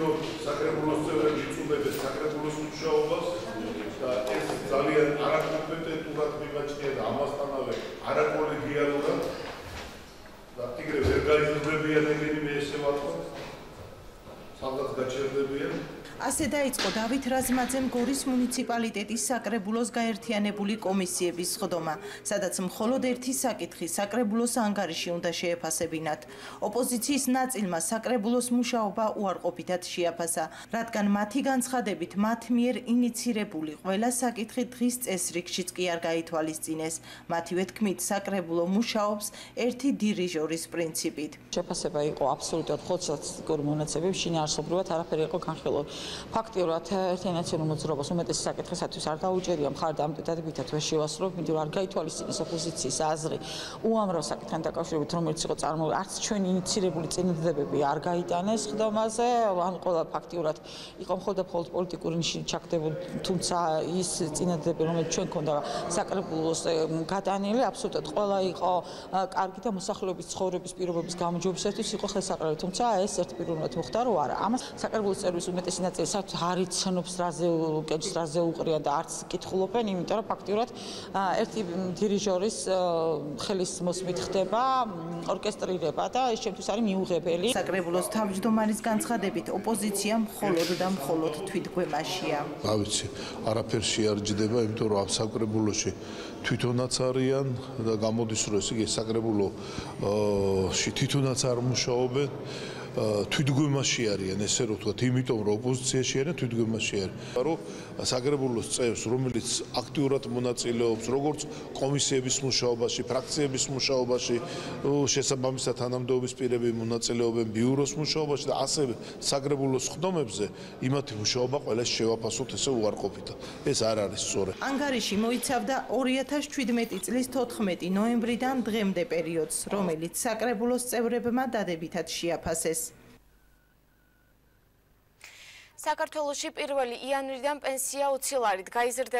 საკრებულოს წევრები იწულებენ საკრებულოს მუშაობას და ეს ძალიან არაკომპეტენტურად მიმაჩნია და ამასთანავე არაკოლეგიალურად და იგივე ვერ გაიზრდებიან ეგენი მე ესე ვთქვათ სადღაც გაჩერდებიან ასე დაიწყო დავით რაზმაძემ გორის მუნიციპალიტეტის საკრებულოს გაერთიანებული კომისიების სხდომა, სადაც მხოლოდ ერთი საკითხი საკრებულოს ანგარიში უნდა შეეფასებინათ. ოპოზიციის ნაწილმა საკრებულოს მუშაობა უარყოფითად შეაფასა, რადგან მათი განცხადებით მათ მიერ ინიცირებული ყველა საკითხი დღის წესრიგშიც კი არ გაითვალისწინეს. მათივე თქმით, საკრებულო მუშაობს ერთი დირიჟორის პრინციპით. შეფასება იყო აბსოლუტურად ხოცაცკურ მონაცემებში, არასობრად არაფერი იყო განხილული. ფაქტიურად ერთიან ნაციონალურ მოძრაობას უმეტეს საკითხისათვის არ დაუჭერია მხარ დამტეტადებითად ვერ შევასრულებ, იმიტომ რომ არ გაითვალისწინეს ოპოზიციის აზრი უამრავ საკითხთან დაკავშირებით, რომელიც იყო წარმოებული, არც ჩვენი ინიცირებული წინადადებები არ გაიტანეს ხდომაზე, ან ყველა ფაქტიურად იყო მხოლოდ მხოლოდ პოლიტიკური ნიშნით ჩაკდებული, თუმცა ის წინადადებები, რომელიც ჩვენ ქონდა საკრებულოს გადანილი, აბსოლუტურად ყველა იყო კარგი და მოსახლეობის ცხოვრების პირობების გამარჯვებისათვის იყო ხელსაყრელი, თუმცა ეს ერთ პირველად მოხდა, რომ არა. ამას საკრებულოს წერვის უმეტესი ნაწილი საერთოდ არ იცნობს რაზე კეჭს რაზე უყრია და არც კითხულობენ, იმიტომ რომ ფაქტიურად ერთი დირიჟორის ხელის მოსმით ხდება ორკესტრირება და ეს ჩემთვის არის მიუღებელი. საკრებულოს თავმჯდომარის განცხადებით ოპოზიცია მხოლოდ და მხოლოდ თვითგვემაშია. რა ვიცი, არაფერ შეარჯდება, იმიტომ რომ ამ საკრებულოში თვითონაც არიან და გამოდის რომ ეს იგი საკრებულოში თვითონაც არ მუშაობენ. თვითგვემაში არიან ესე რომ ვთქვათ, იმიტომ რომ ოპოზიციაში არიან თვითგვემაში არიან. რომ საგრებულოს წევს, რომელიც აქტიურად მონაწილეობს როგორც კომისიების მუშაობაში, ფრაქციების მუშაობაში, შესაბამისად თანამდებობის პირები მონაწილეობენ ბიუროს მუშაობაში და ასევე საგრებულოს ხდომებზე, იმათი მუშაობა ყველა შევაფასოთ ესე უარყოფით. ეს არ არის სწორი. ანგარიში მოიცავდა 2017 წლის 14 ნოემბრიდან დღემდე პერიოდს, რომელიც საკრებულოს წევრებმა დადებითად შეაფასეს. საქართველოში 1 იანვრიდან პენსია უცილარით გაიზრდება